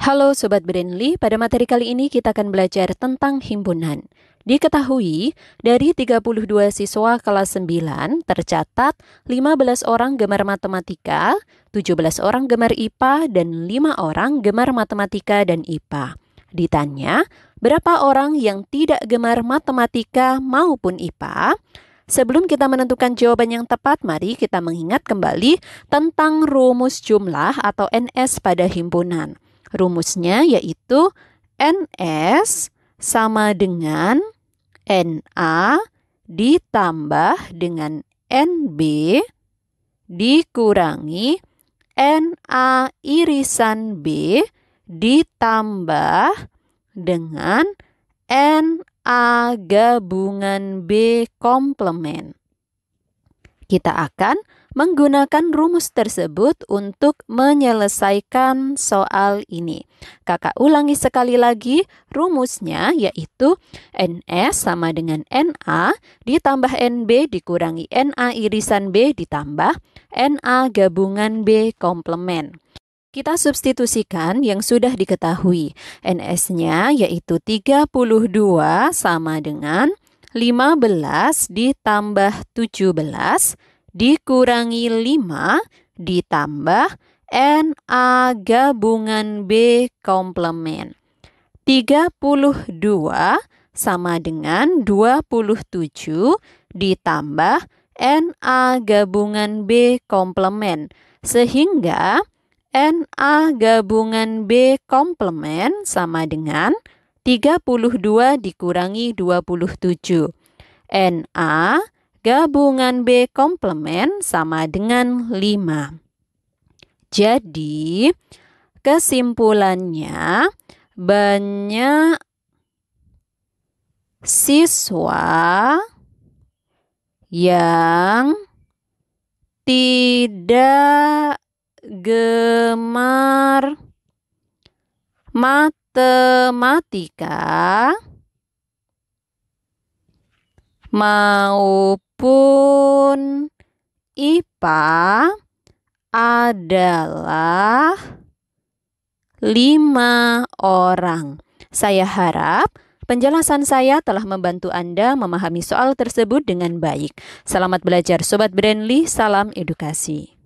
Halo Sobat Brainly, pada materi kali ini kita akan belajar tentang himpunan. Diketahui, dari 32 siswa kelas 9 tercatat 15 orang gemar matematika, 17 orang gemar IPA, dan 5 orang gemar matematika dan IPA. Ditanya, berapa orang yang tidak gemar matematika maupun IPA? Sebelum kita menentukan jawaban yang tepat, mari kita mengingat kembali tentang rumus jumlah atau NS pada himpunan. Rumusnya yaitu NS sama dengan NA ditambah dengan NB dikurangi NA irisan B ditambah dengan NA gabungan B komplement. Kita akan menggunakan rumus tersebut untuk menyelesaikan soal ini. Kakak ulangi sekali lagi rumusnya yaitu NS sama dengan NA ditambah NB dikurangi NA irisan B ditambah NA gabungan B komplement. Kita substitusikan yang sudah diketahui. NS-nya yaitu 32 sama dengan 15 ditambah 17 dikurangi 5 ditambah NA gabungan B komplement. 32 sama dengan 27 ditambah NA gabungan B komplement. Sehingga NA gabungan B komplement sama dengan 32 dikurangi 27. NA gabungan B komplement sama dengan 5. Jadi, kesimpulannya banyak siswa yang tidak gemar mat matematika maupun IPA adalah lima orang. Saya harap penjelasan saya telah membantu Anda memahami soal tersebut dengan baik. Selamat belajar Sobat Brandly, salam edukasi.